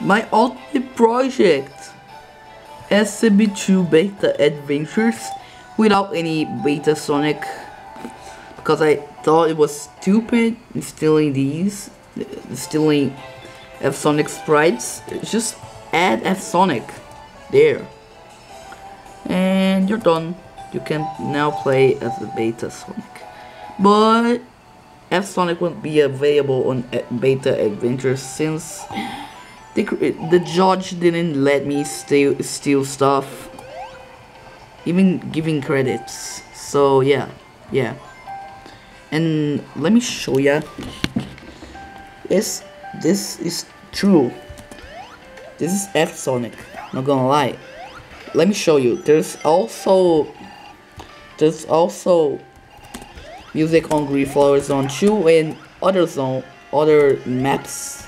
my ultimate project SRB2 Beta Adventures without any Beta Sonic. Because I thought it was stupid stealing these stealing F Sonic sprites. Just add F Sonic there. And you're done. You can now play as the Beta Sonic. But F Sonic won't be available on Beta Adventures since the, the judge didn't let me steal, steal stuff. Even giving credits. So yeah, yeah. And let me show ya. Yes, this is true. This is F Sonic. Not gonna lie. Let me show you. There's also there's also music on Green Flower Zone 2 and other zone other maps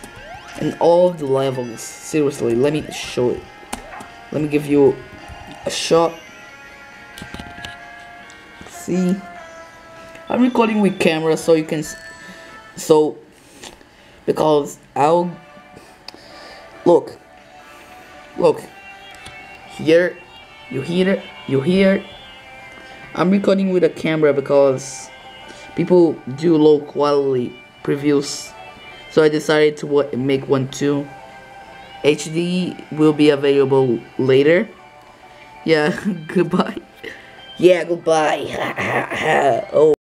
and all the levels. Seriously, let me show it. Let me give you a shot. See? I'm recording with camera so you can so because I'll look look here you hear it you hear I'm recording with a camera because people do low quality previews so I decided to make one too. HD will be available later. Yeah goodbye. Yeah goodbye. Oh